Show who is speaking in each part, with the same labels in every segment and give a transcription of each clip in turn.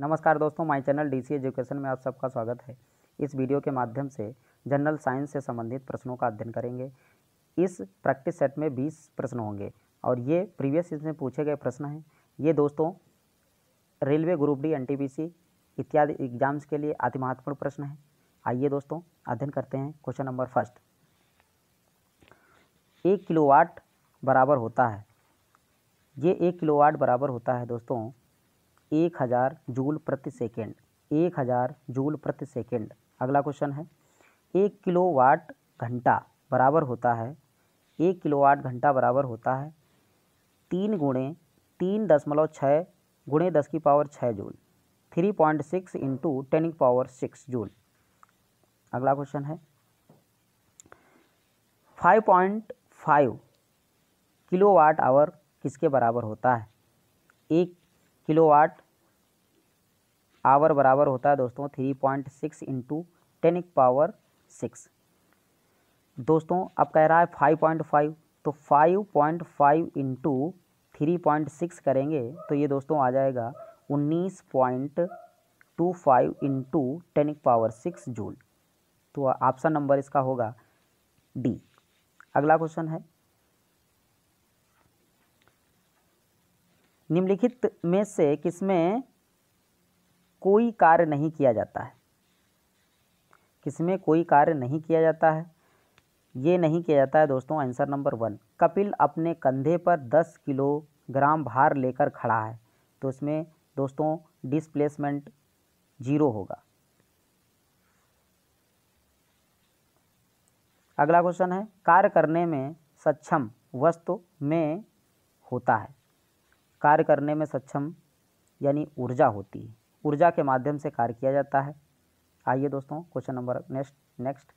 Speaker 1: नमस्कार दोस्तों, my channel DC education में आप सबका स्वागत है। इस वीडियो के माध्यम से जनरल साइंस से संबंधित प्रश्नों का अध्ययन करेंगे। इस प्रैक्टिस सेट में 20 प्रश्न होंगे और ये प्रीवियस इसमें पूछे गए प्रश्न हैं। ये दोस्तों, रेलवे ग्रुप डी, एन इत्यादि एग्ज़ाम्स के लिए अति महत्वपूर्ण प्रश्न है। आइए दोस्तों, अध्ययन करते हैं क्वेश्चन नंबर फ़र्स्ट। एक किलोवाट बराबर होता है। ये एक किलोवाट बराबर होता है दोस्तों एक हज़ार जूल प्रति सेकेंड, एक हज़ार जूल प्रति सेकेंड। अगला क्वेश्चन है, एक किलोवाट घंटा बराबर होता है, एक किलोवाट घंटा बराबर होता है तीन गुणे तीन दशमलव छः गुणे दस की पावर छः joule three point six into ten की पावर सिक्स जूल। अगला क्वेश्चन है five point five kilowatt hour किसके बराबर होता है? एक किलोवाट आवर बराबर होता है दोस्तों three point six into ten power six दोस्तों, अब कह रहा है फाइव पॉइंट फाइव तो five point five into three point six करेंगे तो ये दोस्तों आ जाएगा उन्नीस point two five into ten power six joule तो ऑप्शन नंबर इसका होगा डी अगला क्वेश्चन है निम्नलिखित में से किसमें कोई कार्य नहीं किया जाता है? किसमें कोई कार्य नहीं किया जाता है? ये नहीं किया जाता है दोस्तों, आंसर नंबर वन। कपिल अपने कंधे पर दस किलोग्राम भार लेकर खड़ा है तो इसमें दोस्तों डिस्प्लेसमेंट ज़ीरो होगा। अगला क्वेश्चन है, कार्य करने में सक्षम वस्तु में होता है। कार्य करने में सक्षम, यानी ऊर्जा होती है। ऊर्जा के माध्यम से कार्य किया जाता है। आइए दोस्तों, क्वेश्चन नंबर नेक्स्ट नेक्स्ट।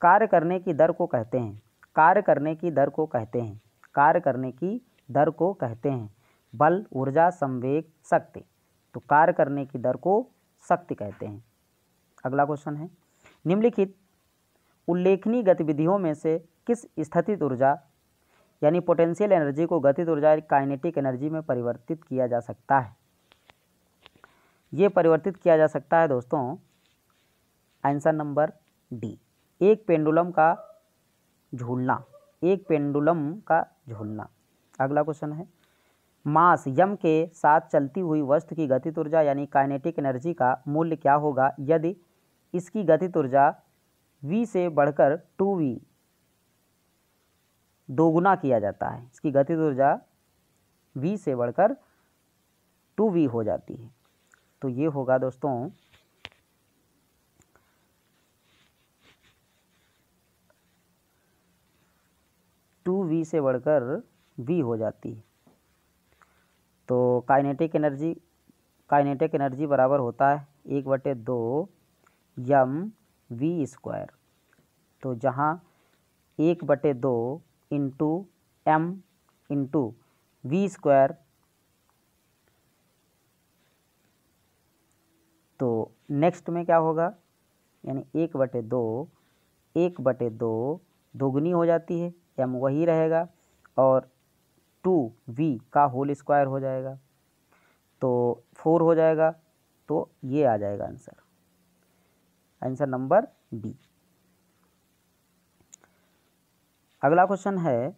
Speaker 1: कार्य करने की दर को कहते हैं। कार्य करने की दर को कहते हैं। कार्य करने की दर को कहते हैं। बल, ऊर्जा, संवेग, शक्ति। तो कार्य करने की दर को शक्ति कहते हैं। अगला क्वेश्चन है। निम्नलिखित उल्लेखनीय गतिविधियों में से किस स्थितित ऊर्जा यानी पोटेंशियल एनर्जी को गतित ऊर्जा काइनेटिक एनर्जी में परिवर्तित किया जा सकता है। ये परिवर्तित किया जा सकता है दोस्तों, आंसर नंबर डी। एक पेंडुलम का झूलना, एक पेंडुलम का झूलना। अगला क्वेश्चन है, मास यम के साथ चलती हुई वस्तु की गतित ऊर्जा यानी काइनेटिक एनर्जी का मूल्य क्या होगा? यदि इसकी गतित ऊर्जा v से बढ़कर टू वी दोगुना किया जाता है। इसकी गतिज ऊर्जा v से बढ़कर टू वी हो जाती है। तो ये होगा दोस्तों टू वी से बढ़कर वी हो जाती है। तो काइनेटिक एनर्जी काइनेटिक एनर्जी बराबर होता है एक बटे दो यम वी स्क्वायर तो जहाँ एक बटे दो into M into V square तो नेक्स्ट में क्या होगा? यानी एक बटे दो, एक बटे दो दोगुनी हो जाती है एम वही रहेगा और टू वी का होल स्क्वायर हो जाएगा। तो फोर हो जाएगा तो ये आ जाएगा आंसर आंसर नंबर बी अगला क्वेश्चन है,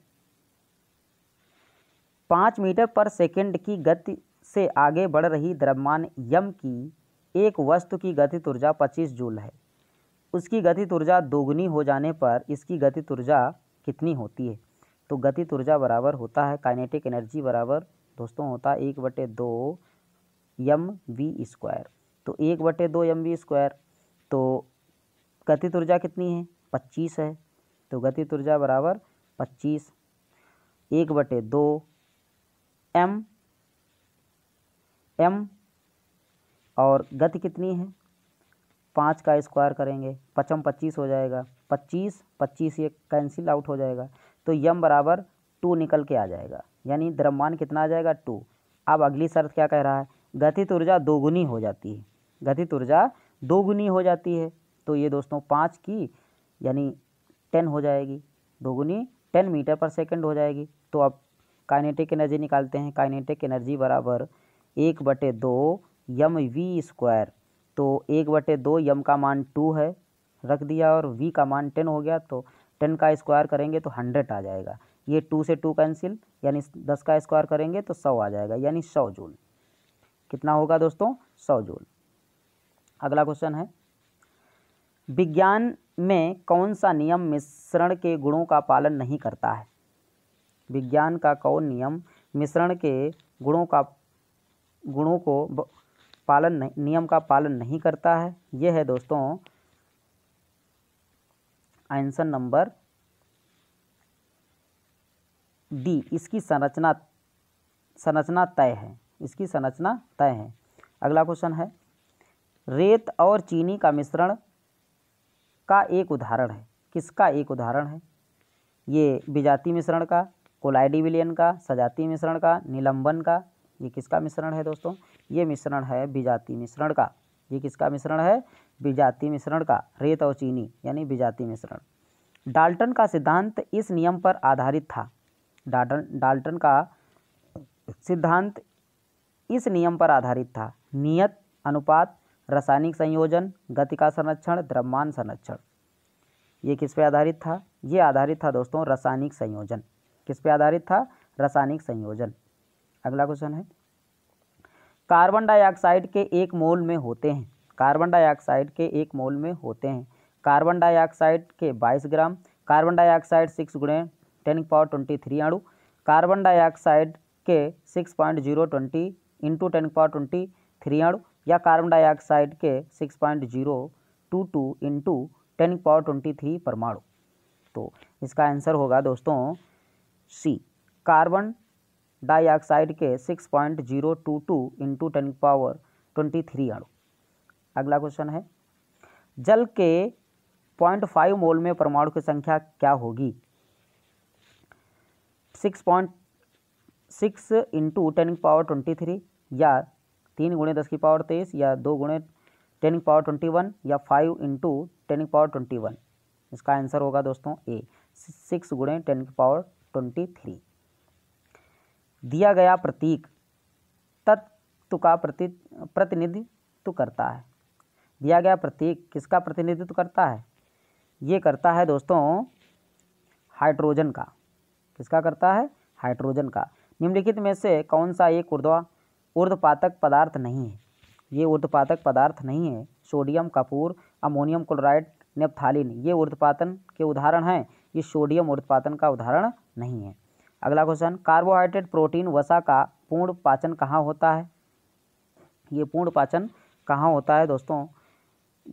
Speaker 1: पाँच मीटर पर सेकंड की गति से आगे बढ़ रही द्रव्यमान यम की एक वस्तु की गतित ऊर्जा पच्चीस जूल है। उसकी गतित ऊर्जा दोगुनी हो जाने पर इसकी गतित ऊर्जा कितनी होती है? तो गतित ऊर्जा बराबर होता है काइनेटिक एनर्जी बराबर, दोस्तों होता है एक बटे दो यम वी स्क्वायर तो एक बटे दो एम वी स्क्वायर तो गतित ऊर्जा कितनी है? पच्चीस है। तो गतित ऊर्जा बराबर पच्चीस। एक बटे दो एम एम और गति कितनी है? पाँच का स्क्वायर करेंगे, पचम पच्चीस हो जाएगा। पच्चीस पच्चीस ये कैंसिल आउट हो जाएगा। तो यम बराबर टू निकल के आ जाएगा। यानी द्रव्यमान कितना आ जाएगा? टू अब अगली शर्त क्या कह रहा है? गतित ऊर्जा दोगुनी हो जाती है। गतित ऊर्जा दोगुनी हो जाती है। तो ये दोस्तों पाँच की, यानी टेन हो जाएगी। दोगुनी टेन मीटर पर सेकेंड हो जाएगी। तो अब काइनेटिक एनर्जी निकालते हैं। काइनेटिक एनर्जी बराबर एक बटे दो यम वी स्क्वायर। तो एक बटे दो यम का मान टू है। रख दिया और वी का मान टेन हो गया। तो टेन का स्क्वायर करेंगे तो हंड्रेड आ जाएगा। ये टू से टू कैंसिल, यानी दस का स्क्वायर करेंगे तो सौ आ जाएगा, यानी सौ जूल। कितना होगा दोस्तों? सौ जूल। अगला क्वेश्चन है। विज्ञान में कौन सा नियम मिश्रण के गुणों का पालन नहीं करता है? विज्ञान का कौन नियम मिश्रण के गुणों का, गुणों को पालन नहीं, नियम का पालन नहीं करता है? यह है दोस्तों, आंसर नंबर डी। इसकी संरचना संरचना तय है। इसकी संरचना तय है। अगला क्वेश्चन है, रेत और चीनी का मिश्रण का एक उदाहरण है। किसका एक उदाहरण है? ये विजाति मिश्रण का कोलाइडी विलियन का, सजाती मिश्रण का, निलंबन का। ये किसका मिश्रण है दोस्तों? ये मिश्रण है विजाति मिश्रण का। ये किसका मिश्रण है? विजाति मिश्रण का, रेत और चीनी, यानी विजाति मिश्रण। डाल्टन का सिद्धांत इस नियम पर आधारित था। डाल्टन डाल्टन का सिद्धांत इस नियम पर आधारित था। नियत अनुपात रासायनिक संयोजन, गति का संरक्षण, द्रव्यमान संरक्षण। ये किस पे आधारित था? ये आधारित था दोस्तों रासायनिक संयोजन। किस पे आधारित था? रासायनिक संयोजन। अगला क्वेश्चन है। कार्बन डाइऑक्साइड के एक मोल में होते हैं। कार्बन डाइऑक्साइड के एक मोल में होते हैं। कार्बन डाइऑक्साइड के 22 ग्राम, कार्बन डाइऑक्साइड सिक्स गुणे टेन पावर ट्वेंटी थ्री अणु, कार्बन डाइऑक्साइड के six point zero twenty into ten power twenty three अणु या कार्बन डाइऑक्साइड के six point zero two two into ten power twenty three परमाणु। तो इसका answer होगा दोस्तों सी कार्बन डाइऑक्साइड के six point zero two two into ten power twenty three अणु। अगला क्वेश्चन है, जल के पॉइंट फाइव मोल में परमाणु की संख्या क्या होगी? Six point six into ten power twenty three या तीन गुणे दस की पावर तेईस या दो गुणे टेन की पावर ट्वेंटी वन या फाइव इंटू टेन की पावर ट्वेंटी वन। इसका आंसर होगा दोस्तों ए सिक्स गुणे टेन की पावर ट्वेंटी थ्री। दिया गया प्रतीक तत्व का प्रति, प्रतिनिधित्व करता है। दिया गया प्रतीक किसका प्रतिनिधित्व करता है? ये करता है दोस्तों हाइड्रोजन का। किसका करता है? हाइड्रोजन का। निम्नलिखित में से कौन सा एक ऊर्ध्वा ऊर्ध्वपातक पदार्थ नहीं है। ये ऊर्ध्वपातक पदार्थ नहीं है। सोडियम, कपूर, अमोनियम, क्लोराइड, नेपथालिन ये ऊर्ध्वपातन के उदाहरण हैं। ये सोडियम ऊर्ध्वपातन का उदाहरण नहीं है। अगला क्वेश्चन कार्बोहाइड्रेट प्रोटीन वसा का पूर्ण पाचन कहाँ होता है? ये पूर्ण पाचन कहाँ होता है दोस्तों?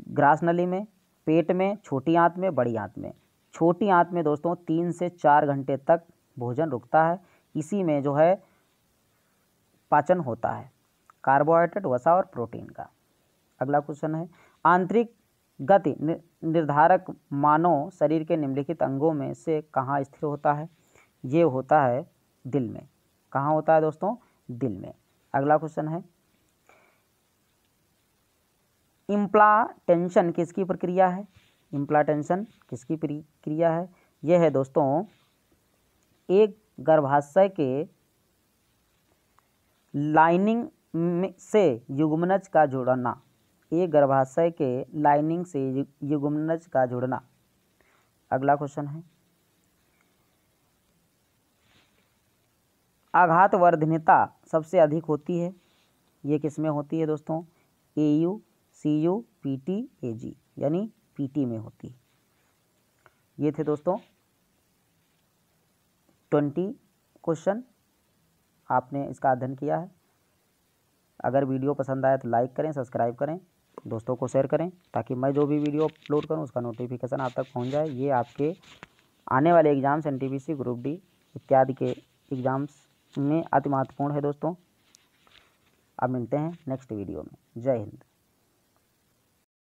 Speaker 1: ग्रास नली में, पेट में, छोटी आंत में, बड़ी आंत में। छोटी आंत में दोस्तों तीन से चार घंटे तक भोजन रुकता है। इसी में जो है पाचन होता है, कार्बोहाइड्रेट, वसा और प्रोटीन का। अगला क्वेश्चन है, आंतरिक गति निर्धारक मानव शरीर के निम्नलिखित अंगों में से कहाँ स्थिर होता है? ये होता है दिल में। कहाँ होता है दोस्तों? दिल में। अगला क्वेश्चन है इम्प्लाटेंशन किसकी प्रक्रिया है? इम्प्लाटेंशन किसकी प्रक्रिया है? यह है दोस्तों, एक गर्भाशय के लाइनिंग में से युग्मनज का जोड़ना। ये गर्भाशय के लाइनिंग से युग्मनज का जोड़ना। अगला क्वेश्चन है। आघात आघातवर्धनता सबसे अधिक होती है। ये किसमें होती है दोस्तों? A U, C U, P T, A G, यानी पी टी में होती है। ये थे दोस्तों ट्वेंटी क्वेश्चन। आपने इसका अध्ययन किया है। अगर वीडियो पसंद आए तो लाइक करें, सब्सक्राइब करें, दोस्तों को शेयर करें, ताकि मैं जो भी वीडियो अपलोड करूँ उसका नोटिफिकेशन आप तक पहुँच जाए। ये आपके आने वाले exams N T group D इत्यादि के एग्ज़ाम्स में अति महत्वपूर्ण है दोस्तों। अब मिलते हैं नेक्स्ट वीडियो में। जय हिंद।